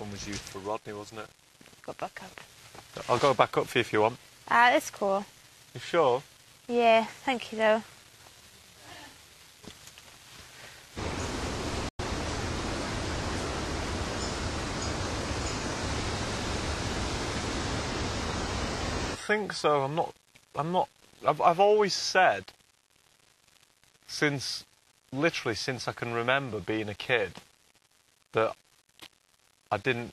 one was used for Rodney, wasn't it? Got back up. I'll go back up for you if you want. Ah, it's cool. You sure? Yeah, thank you though. I think so. I'm not. I'm not. I've, I've always said, since literally since I can remember being a kid, that I didn't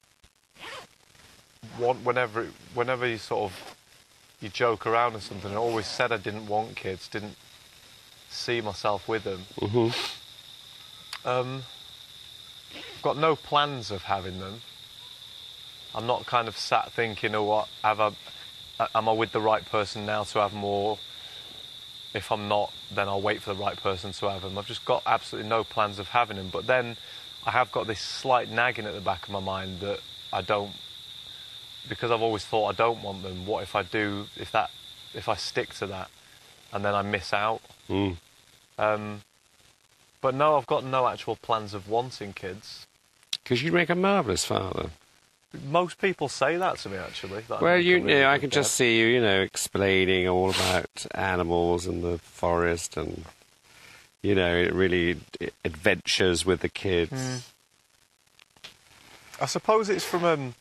want whenever whenever you sort of you joke around or something. I always said I didn't want kids. Didn't see myself with them. Mm-hmm. Um, got no plans of having them. I'm not kind of sat thinking, oh, what have I? Am I with the right person now to have more? If I'm not, then I'll wait for the right person to have them. I've just got absolutely no plans of having them. But then I have got this slight nagging at the back of my mind that I don't, because I've always thought I don't want them. What if I do? If that, if I stick to that, and then I miss out. Mm. Um, but no, I've got no actual plans of wanting kids. Because you'd make a marvellous father. Most people say that to me, actually. Well, you know, I can just see you, you know, explaining all about animals and the forest and, you know, it really adventures with the kids. Mm. I suppose it's from um,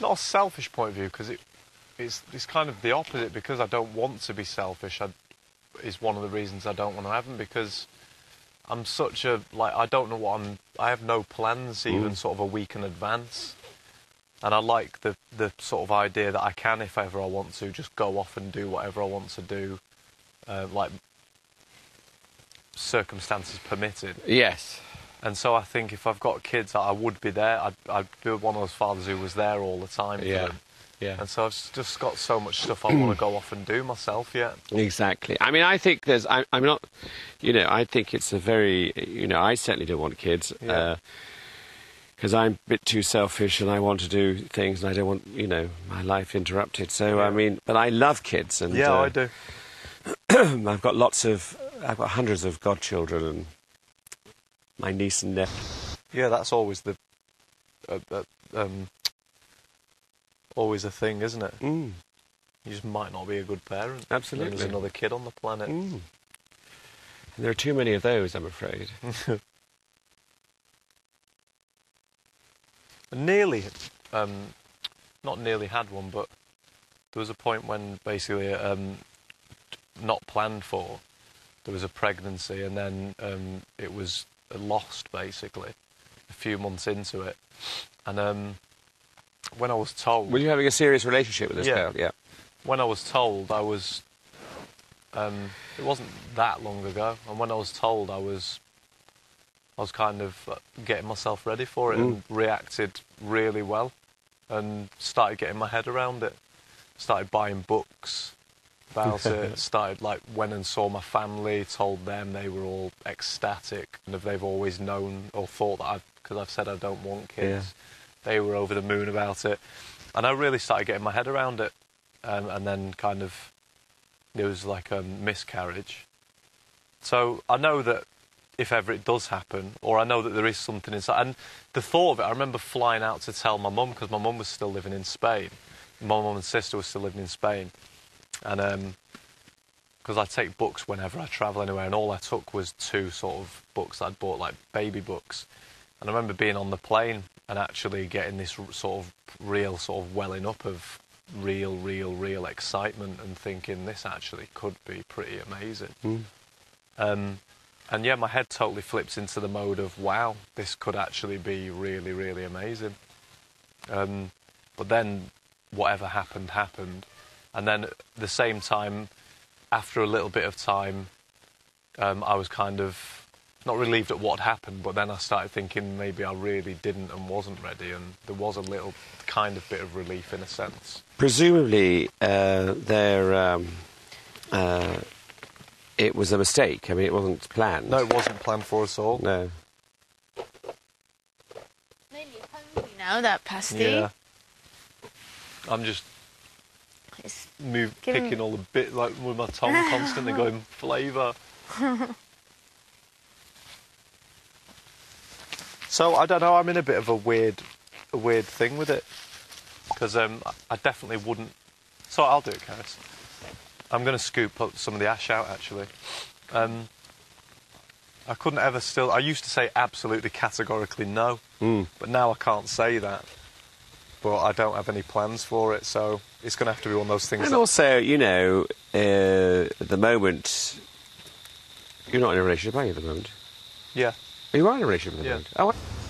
not a selfish point of view because it, it's it's kind of the opposite because I don't want to be selfish. I, is one of the reasons I don't want to have them because I'm such a like I don't know what I'm. I have no plans even Mm. sort of a week in advance, and I like the the sort of idea that I can if ever I want to just go off and do whatever I want to do, uh, like circumstances permitted. Yes. And so I think if I've got kids, I would be there. I'd, I'd be one of those fathers who was there all the time for Yeah. them. Yeah. And so I've just got so much stuff I want to go off and do myself yet. Exactly. I mean, I think there's. I, I'm not. You know, I think it's a very. You know, I certainly don't want kids. Yeah. because I'm a bit too selfish and I want to do things and I don't want, you know, my life interrupted. So, I mean, but I love kids and Yeah, uh, I do. I've got lots of, I've got hundreds of godchildren and my niece and nephew. Yeah, that's always the, uh, uh, um, always a thing, isn't it? Mm, You just might not be a good parent. Absolutely. There's another kid on the planet. mm. There are too many of those, I'm afraid. Nearly, um, not nearly had one, but there was a point when basically, um, not planned for, there was a pregnancy, and then um, it was lost basically a few months into it, and um, when I was told, Were you having a serious relationship with this Yeah. girl? Yeah. when I was told, I was. Um, it wasn't that long ago, and when I was told, I was. I was kind of uh, getting myself ready for it and reacted really well, and started getting my head around it. Started buying books about it. Started like went and saw my family. Told them they were all ecstatic, and if they've always known or thought that I've because I've said I don't want kids, they were over the moon about it, and I really started getting my head around it um, and then kind of there was like a miscarriage. So I know that if ever it does happen, or I know that there is something inside, and the thought of it, I remember flying out to tell my mum because my mum was still living in Spain. My mum and sister were still living in Spain, and because I take books whenever I travel anywhere, and all I took was two sort of books I'd bought, like baby books. And I remember being on the plane and actually getting this sort of real sort of welling up of real, real, real excitement and thinking this actually could be pretty amazing. Mm. Um, and yeah, my head totally flips into the mode of wow, this could actually be really, really amazing. Um, but then whatever happened, happened. And then at the same time, after a little bit of time, um, I was kind of not relieved at what happened, but then I started thinking maybe I really didn't and wasn't ready, and there was a little kind of bit of relief in a sense. Presumably, uh, there, um, uh, it was a mistake. I mean, it wasn't planned. No, it wasn't planned for us all. No. Maybe hungry now, that pasty. Yeah. I'm just It's move, Give him- picking all the bit like with my tongue constantly going flavour. So I don't know. I'm in a bit of a weird, a weird thing with it because um, I- I definitely wouldn't. So I'll do it, Cerys. I'm going to scoop up some of the ash out. Actually, um, I couldn't ever still. I used to say absolutely categorically no, Mm. but now I can't say that. But I don't have any plans for it, so it's going to have to be one of those things. And also, you know, uh, at the moment, you're not in a relationship, are you, at the moment? yeah. You are in a relationship at the Yeah. moment. Oh,